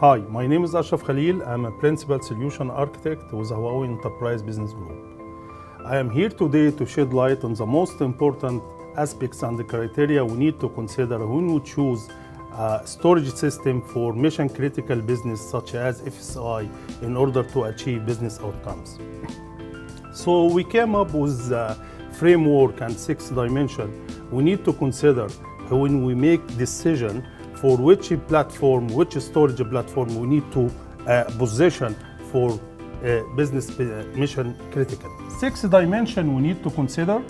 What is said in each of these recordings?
Hi, my name is Ashraf Khalil. I'm a principal solution architect with Huawei Enterprise Business Group. I am here today to shed light on the most important aspects and the criteria we need to consider when we choose a storage system for mission critical business such as FSI in order to achieve business outcomes. So we came up with a framework and six dimensions we need to consider when we make decision for which platform, which storage platform we need to uh, position for uh, business uh, mission critical. Six dimension we need to consider.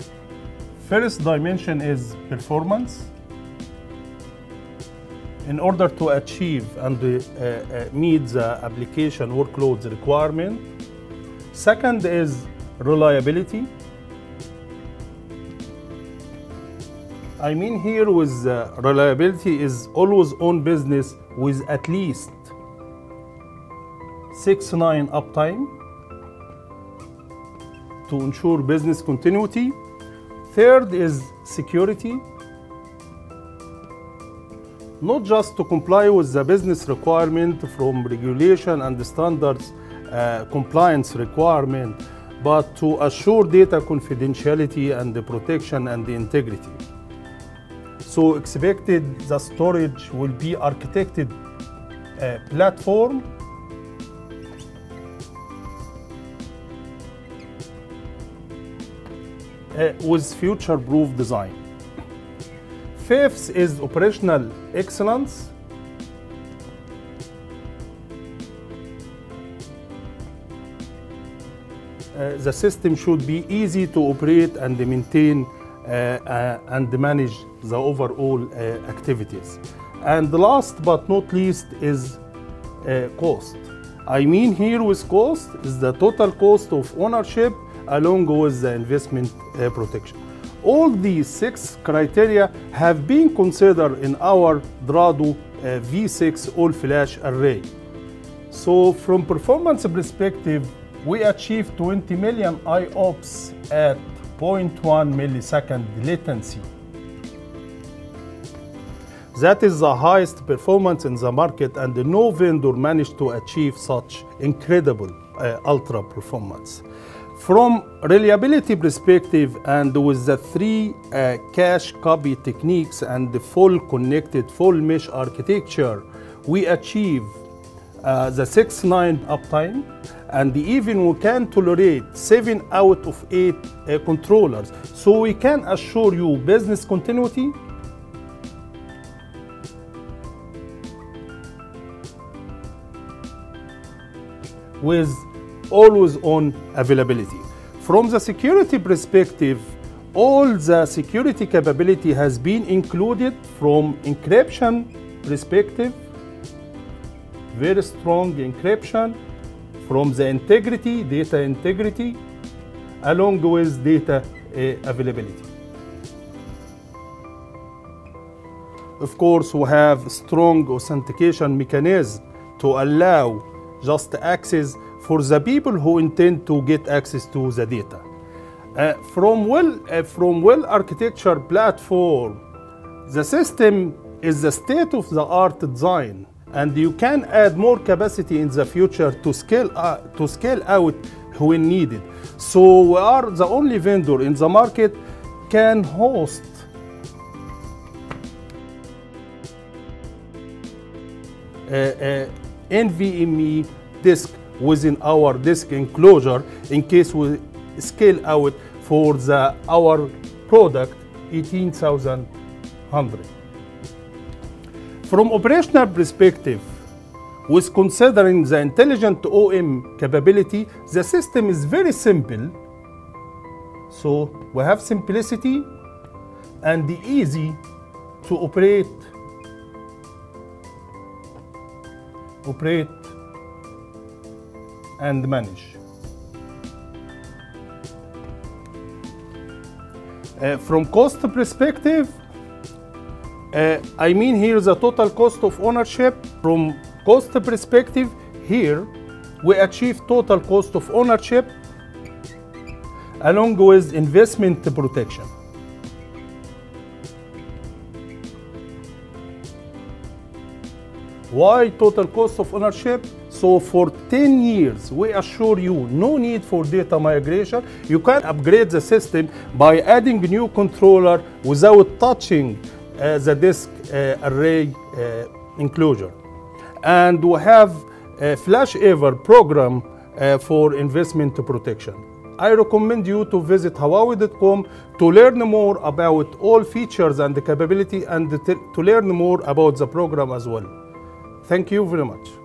First dimension is performance. In order to achieve and meet the application workloads requirement. Second is reliability. I mean here with uh, reliability is always on business with at least 6-9 uptime to ensure business continuity. Third is security. Not just to comply with the business requirement from regulation and the standards uh, compliance requirement, but to assure data confidentiality and the protection and the integrity. So expected the storage will be architected uh, platform uh, with future-proof design. Fifth is operational excellence. Uh, the system should be easy to operate and maintain and manage the overall uh, activities. And the last but not least is uh, cost. I mean here with cost is the total cost of ownership along with the investment uh, protection. All these six criteria have been considered in our Dorado uh, V6 all-flash array. So from performance perspective, we achieved 20 million IOPS at 0.1 millisecond latency. That is the highest performance in the market and no vendor managed to achieve such incredible uh, ultra performance. From reliability perspective and with the three uh, cache copy techniques and the full connected full mesh architecture, we achieve uh, the 6-9 uptime and even we can tolerate 7 out of 8 uh, controllers. So we can assure you business continuity with always on availability. From the security perspective, all the security capability has been included from encryption perspective, very strong encryption, from the integrity, data integrity, along with data uh, availability. Of course, we have strong authentication mechanism to allow just access for the people who intend to get access to the data. Uh, from well uh, from well architecture platform, the system is the state of the art design, and you can add more capacity in the future to scale uh, to scale out when needed. So we are the only vendor in the market can host NVMe disk within our disk enclosure in case we scale out for the our product 18100 from operational perspective with considering the intelligent OM capability the system is very simple so we have simplicity and the easy to operate operate and manage. Uh, from cost perspective, uh, I mean here the total cost of ownership. From cost perspective, here we achieve total cost of ownership along with investment protection. Why total cost of ownership? So for 10 years, we assure you no need for data migration. You can upgrade the system by adding new controller without touching the disk uh, array uh, enclosure. And we have a Flash Ever program uh, for investment protection. I recommend you to visit Huawei.com to learn more about all features and the capability and to learn more about the program as well. Thank you very much.